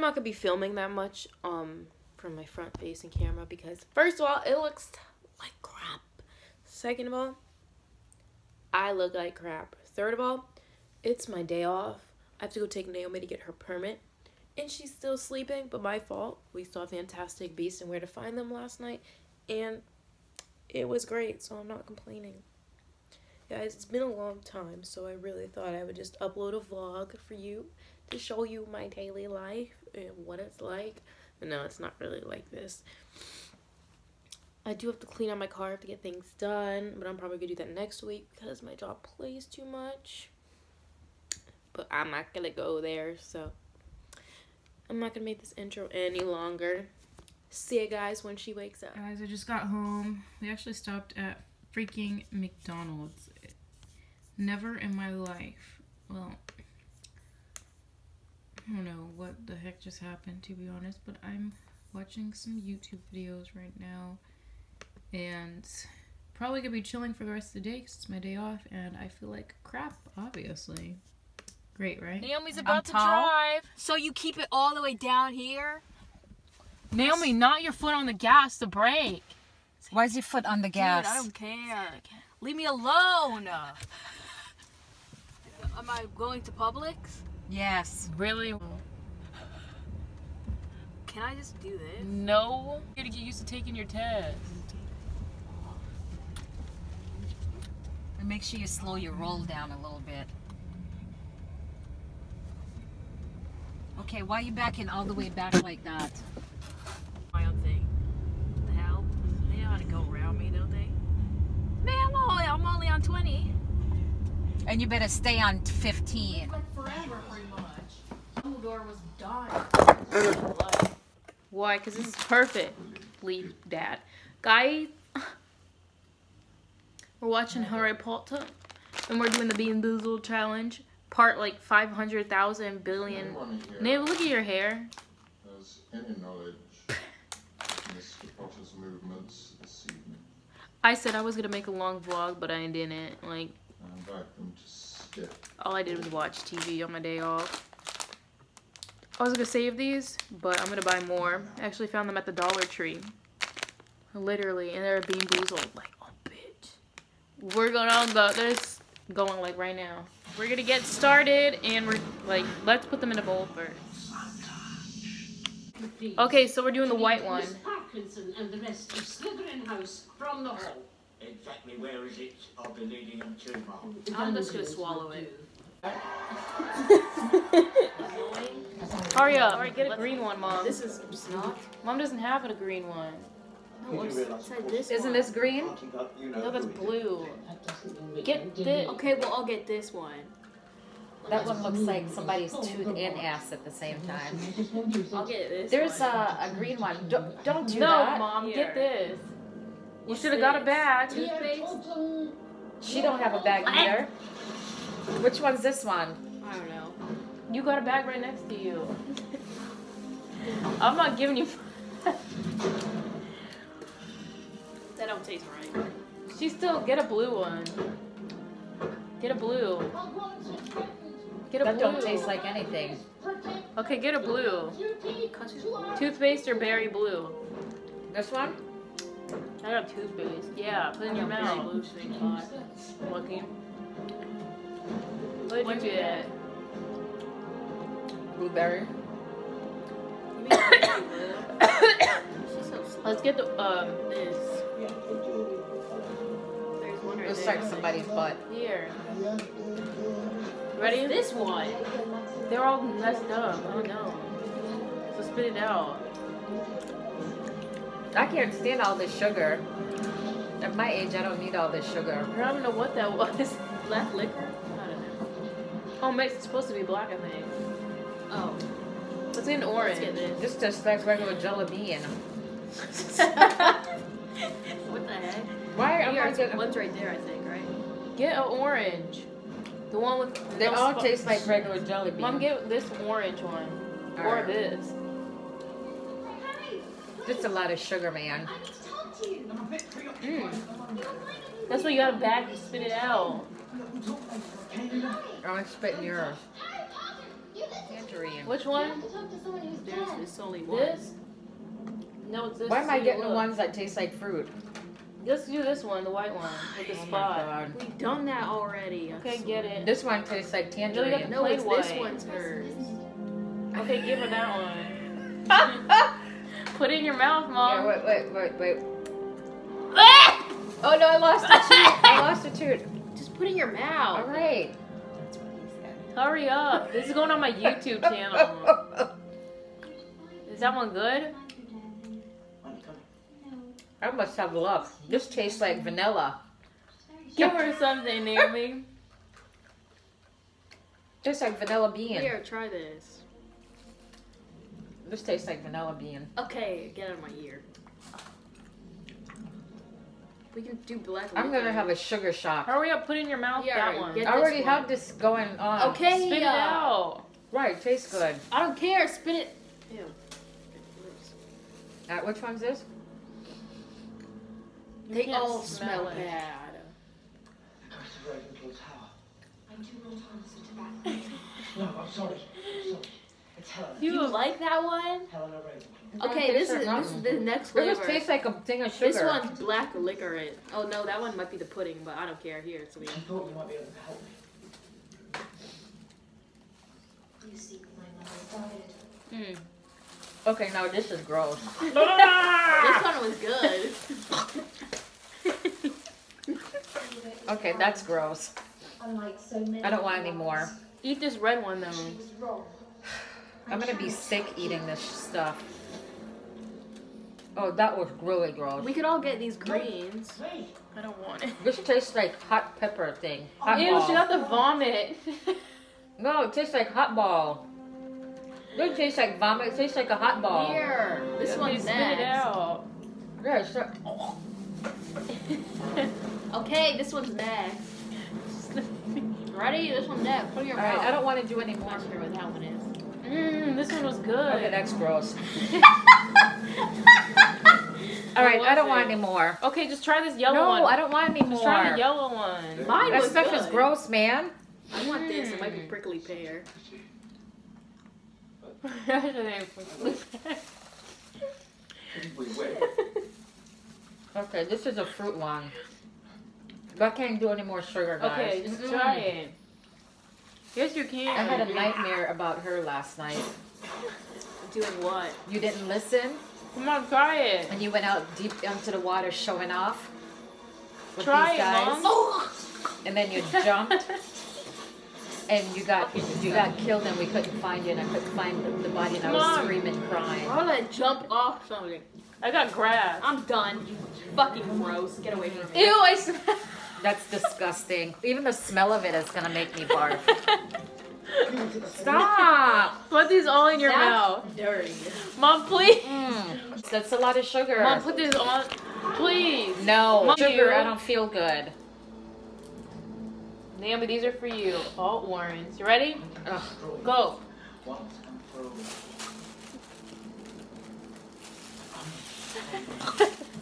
not gonna be filming that much um from my front facing camera because first of all it looks like crap. Second of all, I look like crap. Third of all, it's my day off. I have to go take Naomi to get her permit. And she's still sleeping, but my fault. We saw Fantastic Beasts and Where to Find Them last night, and it was great, so I'm not complaining. Guys, it's been a long time, so I really thought I would just upload a vlog for you to show you my daily life and what it's like. But no, it's not really like this. I do have to clean out my car, I have to get things done, but I'm probably gonna do that next week because my job plays too much. But I'm not gonna go there, so I'm not gonna make this intro any longer. See you guys when she wakes up. Guys, I just got home. We actually stopped at freaking McDonald's. Never in my life. Well, I don't know what the heck just happened to be honest, but I'm watching some YouTube videos right now and probably gonna be chilling for the rest of the day because it's my day off and I feel like crap, obviously. Great, right? Naomi's about I'm to tall. drive. So you keep it all the way down here? Naomi, not your foot on the gas, the brake. Why is your foot on the gas? Dude, I don't care. Leave me alone. Am I going to Publix? Yes. Really? Can I just do this? No. You gotta get used to taking your test. And make sure you slow your roll down a little bit. Okay, why are you backing all the way back like that? My own thing. The hell? They know how to go around me, don't they? Man, I'm only, I'm only on 20. And you better stay on 15. Like forever, pretty much. Dumbledore was dying. Why? Because this is perfect. Leave Dad. Guys, we're watching Harry Potter. And we're doing the Bean Boozled challenge part like 500,000 billion. Name, look at your hair. Any knowledge Mr. Potter's movements this evening? I said I was gonna make a long vlog, but I didn't. Like, I invite them to skip. All I did was watch TV on my day off. I was gonna save these, but I'm gonna buy more. I actually found them at the Dollar Tree. Literally, and they're Bean Boozled. Like, oh, bitch. We're gonna go. This going like right now. We're gonna get started and we're like, let's put them in a bowl first. Okay, so we're doing the white one. Parkinson and the rest of Slytherin House from the hall. Exactly where is it? I'll be leading them to, Mom. I'm just gonna swallow it. Hurry up. Alright, get a green one, Mom. This is not. Mom doesn't have a green one. this Isn't this green? No, that's blue. Get this. Okay, well, I'll get this one. That one looks like somebody's tooth and ass at the same time. I'll get this. There's a, a green one. Don't, don't do no, that. No, Mom, Here. get this. You should have got a bag. She don't have a bag either. Which one's this one? I don't know. You got a bag right next to you. I'm not giving you. that don't taste right. She still get a blue one. Get a blue. Get a blue. that blue. don't taste like anything. Okay, get a blue. Toothpaste or berry blue? This one? I got toothpaste. Yeah, put it in your mouth. Blue Lucky. What did you get? Blueberry. Let's get the um this. There's one right Looks like somebody's butt. Here. Ready? This one. They're all messed up. Oh no. So spit it out. I can't stand all this sugar. At my age, I don't need all this sugar. I don't know what that was. Black liquor? I don't know. Oh, mate, it's supposed to be black, I think. Oh. It's in orange? Let's get this. This just like regular jelly bean. what the heck? Why are Here, getting... one's right there, I think, right? Get an orange. The one with. They all taste like regular jelly bean. Mom, get this orange one. All or right. this. Just a lot of sugar, man. Mm. That's why you got a bag to spit it out. Oh, I'm spitting yours. Tangerine. Which one? talk to someone who's There's it's only one. This? No, it's this. Why am I See, getting the look. ones that taste like fruit? Let's do this one, the white one with the Oh my spot. God. We've done that already. I Okay, get it. This one tastes like No, you tangerine. No, it's Plain this white. one's hers. Okay, give her that one. Put it in your mouth, Yeah, mom. wait, wait, wait, wait. Oh no, I lost a tooth. I lost a tooth. Just put it in your mouth. All right. Hurry up. This is going on my YouTube channel. Is that one good? I must have luck. This tastes like vanilla. Give her something, Naomi. Tastes like vanilla bean. Here, try this. This tastes like vanilla bean. Okay, get out of my ear. We can do black. I'm gonna have a sugar shock. Hurry up, put in your mouth. Yeah, that one. I already this have this going on. Okay. Spit it out. Right, tastes good. I don't care. Spit it. Ew. Uh, which one's this? You They all smell it. bad. Ghost of Ravenclaw Tower. I do not answer to that. No, I'm sorry. It's Helena. Do you like that one? Okay, this is this is the next This flavor. just tastes like a thing of sugar. This one's black licorice. Oh no, that one might be the pudding, but I don't care. Here, it's me. I thought you might be able to help me. You seek my mother died. Mm. Okay, now this is gross. This one was good. Okay, that's gross. Unlike so many I don't want any more. Eat this red one though. She was wrong. I'm gonna be sick eating this stuff. Oh, that was really gross. we could all get these greens. Wait. I don't want it. This tastes like hot pepper thing. Hot Ew, ball. she got the vomit. No, it tastes like hot ball. It tastes like vomit. It tastes like a hot ball. Here, this You one's spit next. it out. Yeah, it's not- Okay, this one's next. Ready? This one's next. Put it in your All right, mouth. I don't want to do any I'm more. not sure what that one is. Mmm, this one was good. Okay, that's gross. All right, I don't was want any more. Okay, just try this yellow No, one. I don't want any more. Just try the more. yellow one. Mine That was stuff good. is gross, man. I want this. It might be mm. prickly pear. Okay, this is a fruit one. But I can't do any more sugar, guys. okay, just Mm-mm. try it. Yes, you can. I had a nightmare about her last night. Doing what? You didn't listen, Come on, try it. and you went out deep into the water showing off with Try these it, Mom. and then you jumped, and you got you got killed, and we couldn't find you, and I couldn't find the, the body, and I was Mom. screaming, crying. Why would I jump off something? I got grass. I'm done. You fucking gross. Get away from me. Ew, I smell. That's disgusting. Even the smell of it is gonna make me barf. Stop! Put these all in your That's mouth. dirty. Mom, please. Mm, that's a lot of sugar. Mom, put this on. Please. no Mom, sugar. you- I don't feel good. Naomi, these are for you. All orange. You ready? Ugh. Go.